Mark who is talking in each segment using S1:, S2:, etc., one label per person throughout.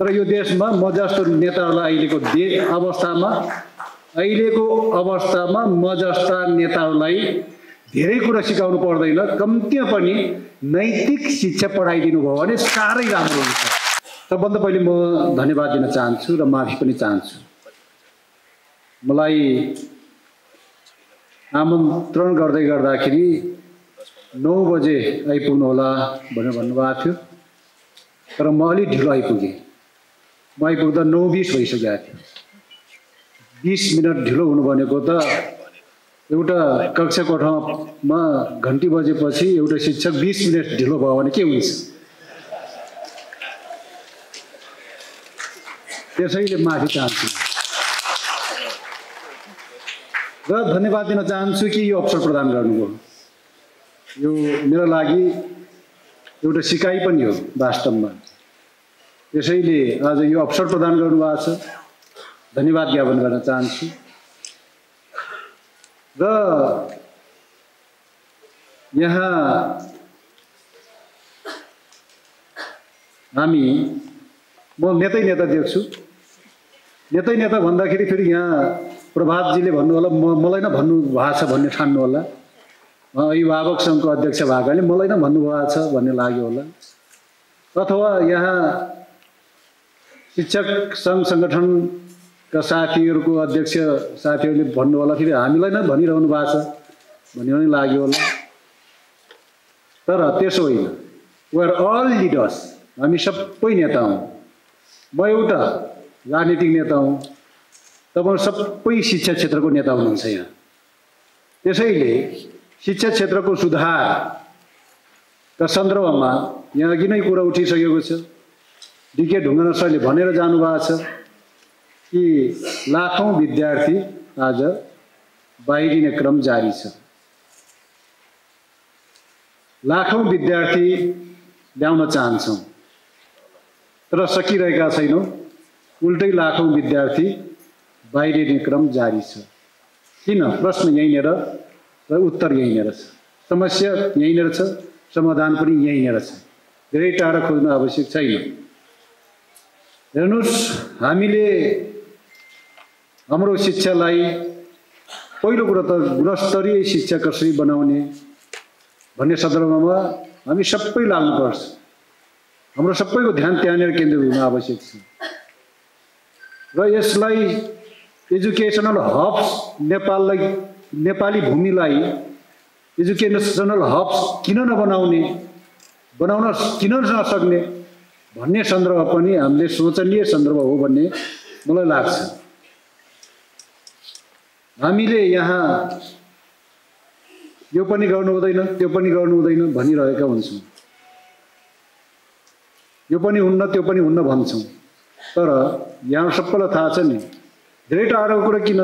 S1: तर यो देशमा म जस्तो नेताहरूलाई अहिलेको दे अवस्थामा अहिलेको अवस्थामा म जस्ता नेताहरूलाई धेरै कुरा सिकाउनु पर्दैन। कम्तीमा पनि नैतिक शिक्षा पढाइदिनु भयो भने साह्रै राम्रो हुन्छ। सबभन्दा पहिले म धन्यवाद दिन चाहन्छु र माफी पनि चाहन्छु। मलाई आमन्त्रण गर्दै गर्दाखेरि नौ बजे आइपुग्नु होला भनेर भन्नुभएको थियो तर म अलिक ढिलो आइपुगेँ। म आइपुग्दा नौ बिस भइसकेको थियो बिस मिनट ढिलो हुनु भनेको त एउटा कक्षा कोठामा घन्टी बजेपछि एउटा शिक्षक बिस मिनट ढिलो भयो भने के हुन्छ? त्यसैले माफी चाहन्छु। र धन्यवाद दिन चाहन्छु कि यो अवसर प्रदान गर्नुभयो। यो मेरो लागि एउटा सिकाइ पनि हो वास्तवमा। त्यसैले आज यो अवसर प्रदान गर्नुभएको छ। धन्यवाद ज्ञापन गर्न चाहन्छु। र यहाँ हामी म नेतै नेता देख्छु। नेतै नेता भन्दाखेरि फेरि यहाँ प्रभातजीले भन्नु होला म मलाई नै भन्नु भएको छ भन्ने ठान्नु होला अभिभावक सङ्घको अध्यक्ष भएकाले मलाई नै भन्नुभएको छ भन्ने लाग्यो होला। अथवा यहाँ शिक्षक सङ्घ सङ्गठनका साथीहरूको अध्यक्ष साथीहरूले भन्नु होला फेरि हामीलाई नै भनिरहनु भएको छ भन्ने पनि लाग्यो होला। तर त्यसो होइन। वेआर अल लिडर्स हामी सबै नेता हौँ। म एउटा राजनीतिक नेता हुँ। तपाईँ सबै शिक्षा क्षेत्रको नेता हुनुहुन्छ यहाँ। त्यसैले शिक्षा क्षेत्रको सुधारका सन्दर्भमा यहाँ अघि नै कुरा उठिसकेको छ। डिके ढुङ्गाना सरले भनेर जानुभएको छ कि लाखौँ विद्यार्थी आज बाहिरिने क्रम जारी छ। लाखौँ विद्यार्थी ल्याउन चाहन्छौँ। तर सकिरहेका छैनौँ। उल्टै लाखौँ विद्यार्थी बाहिरिने क्रम जारी छ। किन? प्रश्न यहीँनिर र उत्तर यहीँनिर छ। समस्या यहीँनिर छ। समाधान पनि यहीँनिर छ। धेरै टाढा खोज्नु आवश्यक छैन। हेर्नुहोस् हामीले हाम्रो शिक्षालाई पहिलो कुरो त गुणस्तरीय शिक्षा कसरी बनाउने भन्ने सन्दर्भमा हामी सबै लाग्नुपर्छ हाम्रो सबैको ध्यान त्यहाँनिर केन्द्रित हुनु आवश्यक छ। र यसलाई एजुकेसनल हब्स नेपाललाई नेपाली भूमिलाई एजुकेसनल हब्स किन नबनाउने बनाउन किन नसक्ने भन्ने सन्दर्भ पनि हामीले सोचनीय सन्दर्भ हो भन्ने मलाई लाग्छ। हामीले यहाँ यो पनि गर्नु हुँदैन त्यो पनि गर्नु हुँदैन भनिरहेका हुन्छौँ। यो पनि हुन्न त्यो पनि हुन्न भन्छौँ। तर यहाँ सबैलाई थाहा छ नि धेरै टाढोको कुरा किन?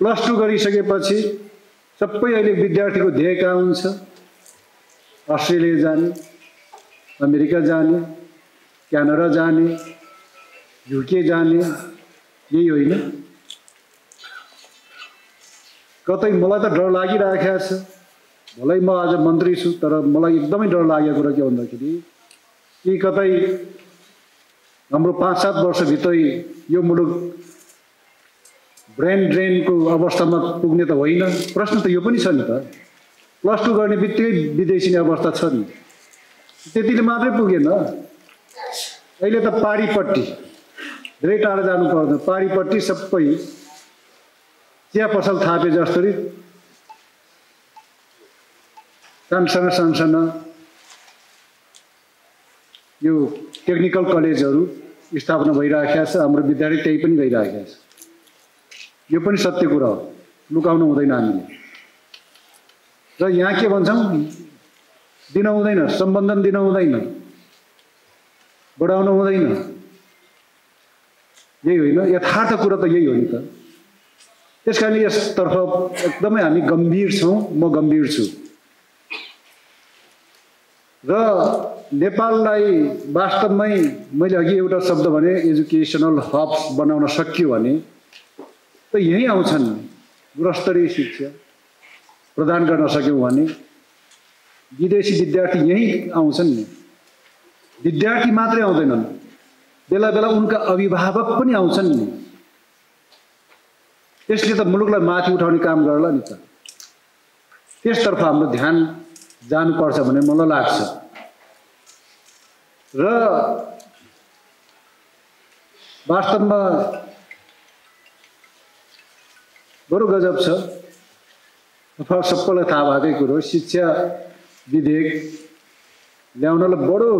S1: प्लस टू गरिसकेपछि सबै अहिले विद्यार्थीको ध्येय कहाँ हुन्छ अस्ट्रेलिया जाने अमेरिका जाने क्यानाडा जाने युके जाने यही होइन। कतै मलाई त डर लागिरहेको छ। भलै म आज मन्त्री छु तर मलाई एकदमै डर लागेको कुरा के भन्दाखेरि कि कतै हाम्रो पाँच सात वर्षभित्रै यो मुलुक ब्रेन ड्रेनको अवस्थामा पुग्ने त होइन। प्रश्न त यो पनि छ नि त। प्लस टू गर्ने बित्तिकै विदेशी अवस्था छ नि। त्यतिले मात्रै पुगेन। अहिले त पारीपट्टि धेरै टाढा जानु पर्दैन। पारीपट्टि सबै चिया पसल थापे जसरी सानसाना सानसाना यो टेक्निकल कलेजहरू स्थापना भइराखेको छ। हाम्रो विद्यार्थी त्यही पनि गइराखेको छ। यो पनि सत्य कुरा हो। लुकाउनु हुँदैन हामीले। र यहाँ के भन्छौँ? दिन हुँदैन सम्बन्धन दिन हुँदैन। बढाउनु हुँदैन। यही होइन यथार्थ कुरा त यही हो नि त। त्यस कारण यसतर्फ एकदमै हामी गम्भीर छौँ म गम्भीर छु। र नेपाललाई वास्तवमै मैले अघि एउटा शब्द भने एजुकेसनल हब्स बनाउन सकियो भने त यहीँ आउँछन्। गुणस्तरीय शिक्षा प्रदान गर्न सक्यौँ भने विदेशी विद्यार्थी यहीँ आउँछन् नि। विद्यार्थी मात्रै आउँदैनन्। बेला बेला उनका अभिभावक पनि आउँछन् नि। त्यसले त मुलुकलाई माथि उठाउने काम गर्ला नि त। त्यसतर्फ हाम्रो ध्यान जानुपर्छ भन्ने मलाई लाग्छ। र वास्तवमा बडो गजब छ। सबैलाई थाहा भएकै कुरो शिक्षा विधेयक ल्याउनलाई बडो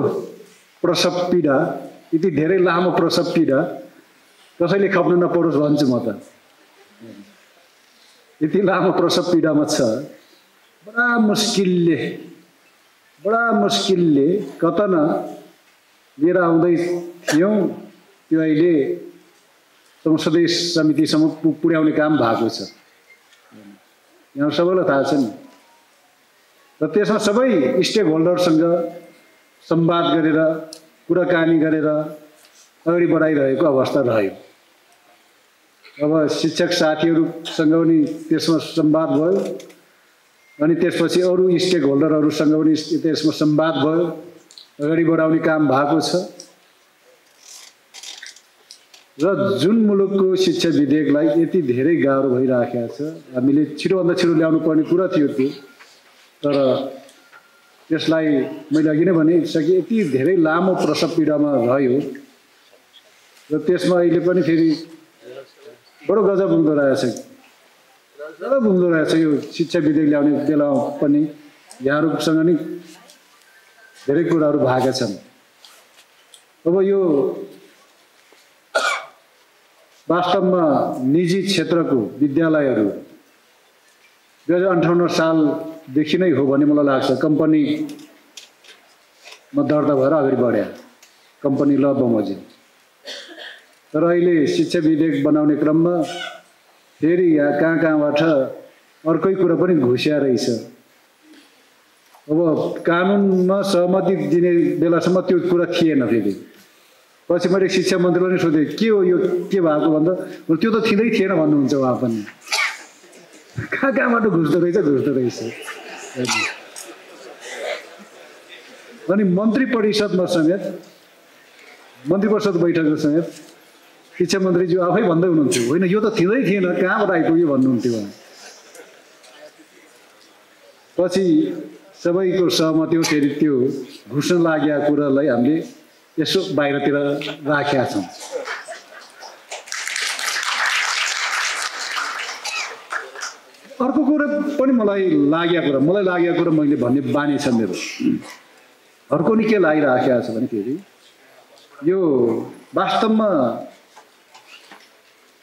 S1: प्रसव पीडा यति धेरै लामो प्रसव पीडा कसैले खप्नु नपरोस् भन्छु म त। यति लामो प्रसव पीडामा छ। बडा मुस्किलले बडा मुस्किलले कता न लिएर आउँदै थियौँ त्यो अहिले संसदीय समितिसम्म पुर्याउने काम भएको छ। यहाँ सबैलाई थाहा छ नि। र त्यसमा सबै स्टेक होल्डरसँग संवाद गरेर कुराकानी गरेर अगाडि बढाइरहेको अवस्था रह्यो। अब शिक्षक साथीहरूसँग पनि त्यसमा संवाद भयो अनि त्यसपछि अरू स्टेक होल्डरहरूसँग पनि त्यसमा संवाद भयो। अगाडि बढाउने काम भएको छ। र जुन मुलुकको शिक्षा विधेयकलाई यति धेरै गाह्रो भइराखेको छ हामीले छिटोभन्दा छिटो ल्याउनु पर्ने कुरा थियो त्यो। तर त्यसलाई मैले अघि नै भने सके यति धेरै लामो प्रसव पीडामा रह्यो। र त्यसमा अहिले पनि फेरि बडो गजब हुँदो रहेछ। गजब हुँदो रहेछ यो शिक्षा विधेयक ल्याउने बेलामा पनि। यहाँहरूसँग नि धेरै कुराहरू भएका छन्। अब यो वास्तवमा निजी क्षेत्रको विद्यालयहरू दुई हजार अन्ठाउन्न सालदेखि नै हो भन्ने मलाई लाग्छ कम्पनीमा दर्ता भएर अगाडि बढ्या। कम्पनी ल बमोजिम। तर अहिले शिक्षा विधेयक बनाउने क्रममा फेरि यहाँ कहाँ कहाँबाट अर्कै कुरा पनि घुस्या रहेछ। अब कानुनमा सहमति दिने बेलासम्म त्यो कुरा थिएन फेरि। पछि मैले शिक्षा मन्त्रीलाई नै सोधेँ के हो यो? के भएको भन्दा? त्यो त थिँदै थिएन भन्नुहुन्छ उहाँ पनि। कहाँ कहाँबाट घुस्दो रहेछ घुस्दो रहेछ अनि मन्त्री परिषदमा समेत मन्त्री परिषद बैठकमा समेत शिक्षा मन्त्रीज्यू आफै भन्दै हुनुहुन्थ्यो होइन यो त थिँदै थिएन कहाँबाट आइपुग्यो भन्नुहुन्थ्यो उहाँ पछि सबैको सहमति हो फेरि त्यो घुस्न लागेका कुरालाई हामीले यसो बाहिरतिर राखेका छौँ अर्को कुरा पनि मलाई लागेको कुरा मलाई लागेको कुरा मैले भन्ने बानी छ मेरो। अर्को नि के लागिराखेको छ भने फेरि यो वास्तवमा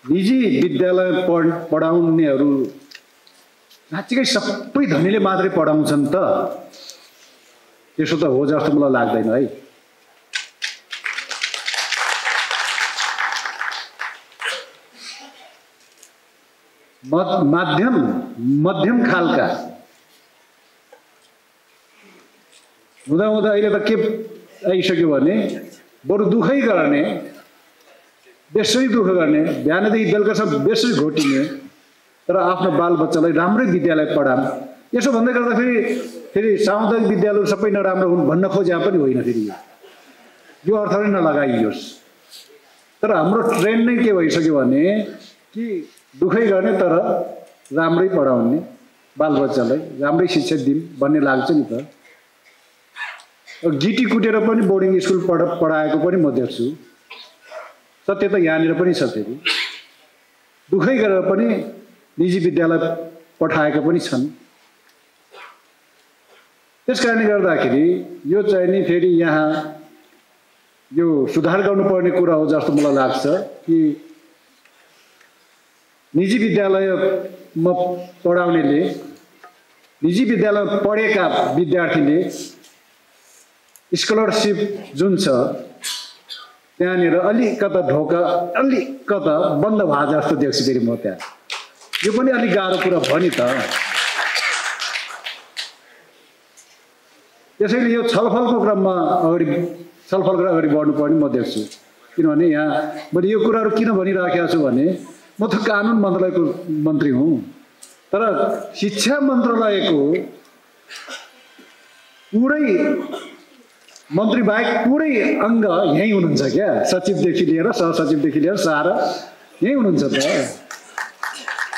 S1: निजी विद्यालय पढ पढाउनेहरू साँच्चीकै सबै धनीले मात्रै पढाउँछन् त। त्यसो त हो जस्तो मलाई लाग्दैन है। माध्यम मध्यम खालका। हुँदा हुँदा अहिले त के आइसक्यो भने बरु दुःखै गर्ने बेसरी दुःख गर्ने बिहानदेखि बेलुकासम्म बेसरी घोटिने तर आफ्नो बालबच्चालाई राम्रै विद्यालय पढाम। यसो भन्दै गर्दाखेरि फेरि सामुदायिक विद्यालयहरू सबै नराम्रो हुन् भन्न खोज्या पनि होइन फेरि यो। अर्थ नै नलगाइयोस्। तर हाम्रो ट्रेन्ड नै के भइसक्यो भने कि दुःखै गर्ने तर राम्रै पढाउने बालबच्चालाई राम्रै शिक्षा दिउँ भन्ने लाग्छ नि त। गिटी कुटेर पनि बोर्डिङ स्कुल पढ पढाएको पनि म देख्छु। सत्य त यहाँनिर पनि छ फेरि। दुःखै गरेर पनि निजी विद्यालय पठाएका पनि छन्। त्यस कारणले गर्दाखेरि यो चाहिँ नि फेरि यहाँ यो सुधार गर्नुपर्ने कुरा हो जस्तो मलाई लाग्छ कि निजी विद्यालयमा पढाउनेले निजी विद्यालयमा पढेका विद्यार्थीले स्कलरसिप जुन छ त्यहाँनिर अलिकता ढोका अलिकता बन्द भए जस्तो देख्छु फेरि म त्यहाँ। यो पनि अलिक गाह्रो कुरा भयो नि त। त्यसैले यो छलफलको क्रममा अगाडि छलफल गरेर अगाडि बढ्नुपर्ने म देख्छु। किनभने यहाँ मैले यो कुराहरू किन भनिराखेको छु भने म त कानुन मन्त्रालयको मन्त्री हुँ। तर शिक्षा मन्त्रालयको पुरै मन्त्री बाहेक पुरै अङ्ग यहीँ हुनुहुन्छ क्या? सचिवदेखि लिएर सहसचिवदेखि लिएर सारा यहीँ हुनुहुन्छ त।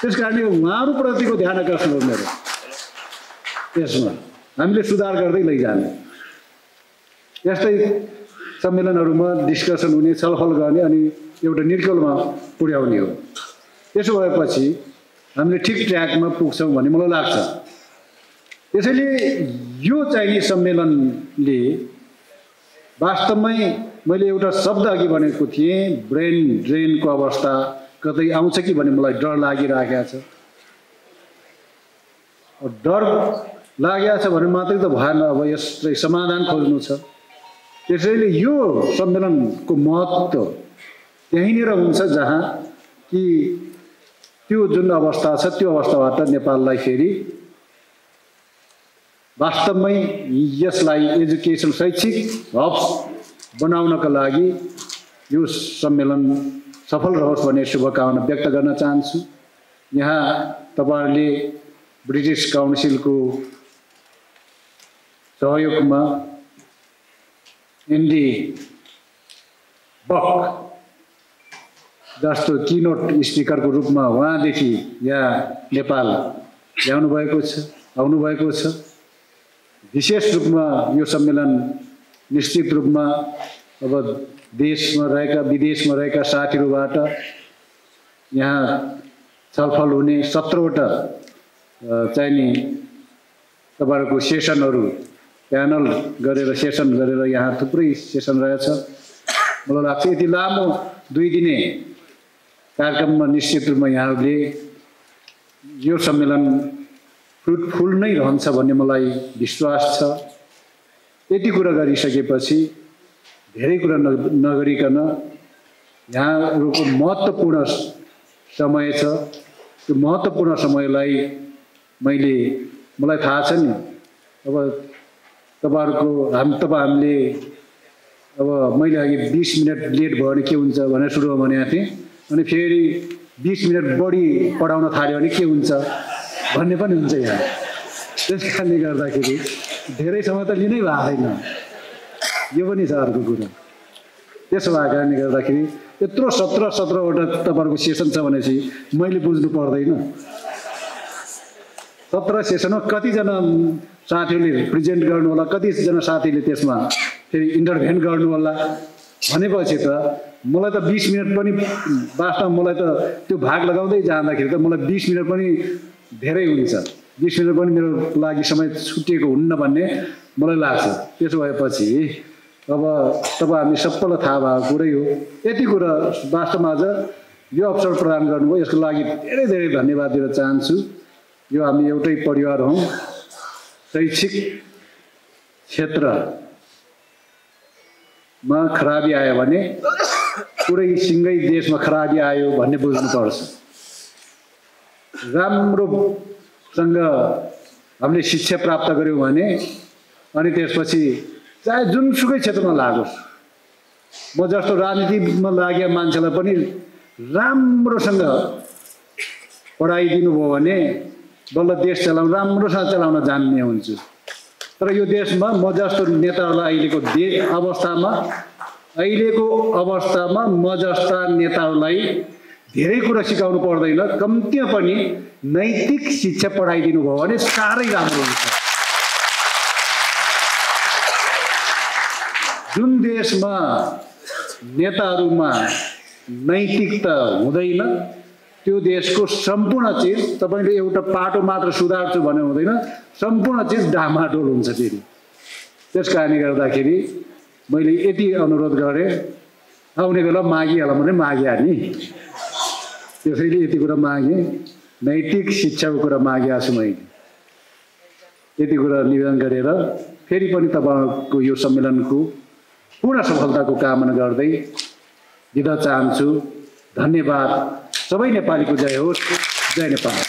S1: त्यस कारणले उहाँहरूप्रतिको ध्यान आकर्षण मेरो त्यसमा हामीले सुधार गर्दै लैजाने। यस्तै सम्मेलनहरूमा डिस्कसन हुने छलफल गर्ने अनि एउटा निर्कलमा पुर्याउने हो। त्यसो भएपछि हामीले ठिक ट्र्याकमा पुग्छौँ भन्ने मलाई लाग्छ। त्यसैले यो चाहिने सम्मेलनले वास्तवमै मैले एउटा शब्द अघि भनेको थिएँ ब्रेन ड्रेनको अवस्था कतै आउँछ कि भन्ने मलाई डर लागिराखेको छ। डर लागेको छ भने मात्रै त भएन अब यसलाई समाधान खोज्नु छ। त्यसैले यो सम्मेलनको महत्त्व त्यहीँनिर हुन्छ जहाँ कि त्यो जुन अवस्था छ त्यो अवस्थाबाट नेपाललाई फेरि वास्तवमै यसलाई एजुकेसन शैक्षिक हब्स बनाउनका लागि यो सम्मेलन सफल रहोस् भन्ने शुभकामना व्यक्त गर्न चाहन्छु। यहाँ तपाईँहरूले ब्रिटिस काउन्सिलको सहयोगमा एनडी बक जस्तो किनोट स्पिकरको रूपमा उहाँदेखि यहाँ नेपाल ल्याउनु भएको छ आउनुभएको छ। विशेष रूपमा यो सम्मेलन निश्चित रूपमा अब देशमा रहेका विदेशमा रहेका साथीहरूबाट यहाँ छलफल हुने सत्रवटा चाहिने तपाईँहरूको सेसनहरू प्यानल गरेर सेसन गरेर यहाँ थुप्रै सेसन रहेछ। मलाई लाग्छ यति लामो दुई दिने कार्यक्रममा निश्चित रूपमा यहाँहरूले यो सम्मेलन फ्रुटफुल नै रहन्छ भन्ने मलाई विश्वास छ। यति कुरा गरिसकेपछि धेरै कुरा न नगरिकन यहाँहरूको महत्त्वपूर्ण समय छ। त्यो महत्त्वपूर्ण समयलाई मैले मलाई थाहा छ नि। अब तपाईँहरूको हाम तपाईँ हामीले अब मैले अघि बिस मिनट लेट भयो भने के हुन्छ भनेर सुरुमा भनेको थिएँ। अनि फेरि बिस मिनट बढी पढाउन थाल्यो भने के हुन्छ? भन्ने पनि हुन्छ यहाँ। त्यस कारणले गर्दाखेरि धेरै समय त लिनै भएको छैन। यो पनि छ अर्को कुरो। त्यसो भएको कारणले गर्दाखेरि यत्रो सत्र सत्रवटा तपाईँहरूको सेसन छ भनेपछि मैले बुझ्नु पर्दैन। सत्र सेसनमा कतिजना साथीहरूले प्रेजेन्ट गर्नु होला कतिजना साथीले त्यसमा फेरि इन्टरभेन गर्नु होला भनेपछि त मलाई त बिस मिनट पनि वास्तवमा मलाई त त्यो भाग लगाउँदै जाँदाखेरि त मलाई बिस मिनट पनि धेरै हुन्छ। बिस मिनट पनि मेरो लागि समय छुटिएको हुन्न भन्ने मलाई लाग्छ। त्यसो भएपछि अब तपाईँ हामी सबैलाई थाहा भएको कुरै हो। यति कुरा वास्तवमा आज यो अवसर प्रदान गर्नुभयो। यसको लागि धेरै धेरै धन्यवाद दिन चाहन्छु। यो हामी एउटै परिवार हौँ। शैक्षिक क्षेत्रमा खराबी आयो भने पुरै सिङ्गै देशमा खराबी आयो भन्ने बुझ्नुपर्छ। राम्रोसँग हामीले शिक्षा प्राप्त गऱ्यौँ भने अनि त्यसपछि चाहे जुनसुकै क्षेत्रमा लागोस् म जस्तो राजनीतिमा लागेका मान्छेलाई पनि राम्रोसँग पढाइदिनु भयो भने बल्ल देश चलाउनु राम्रोसँग चलाउन जान्ने हुन्छु। तर यो देशमा म जस्तो नेताहरूलाई अहिलेको दे अवस्थामा अहिलेको अवस्थामा म जस्ता नेताहरूलाई धेरै कुरा सिकाउनु पर्दैन। कम्तीमा पनि नैतिक शिक्षा पढाइदिनु भयो भने साह्रै राम्रो हुन्छ। जुन देशमा नेताहरूमा नैतिकता हुँदैन त्यो देशको सम्पूर्ण चिज तपाईँले एउटा पाटो मात्र सुधार्छु भने हुँदैन सम्पूर्ण चिज डामाडोल हुन्छ फेरि। त्यस कारणले गर्दाखेरि मैले यति अनुरोध गरेँ आउने बेला मागिहालौँ भने मागिहाल्ने त्यसैले यति कुरा मागेँ नैतिक शिक्षाको कुरा मागेको छु मैले। यति कुरा निवेदन गरेर फेरि पनि तपाईँको यो सम्मेलनको पूर्ण सफलताको कामना गर्दै दिन चाहन्छु। धन्यवाद। सबै नेपालीको जय होस्। जय नेपाल।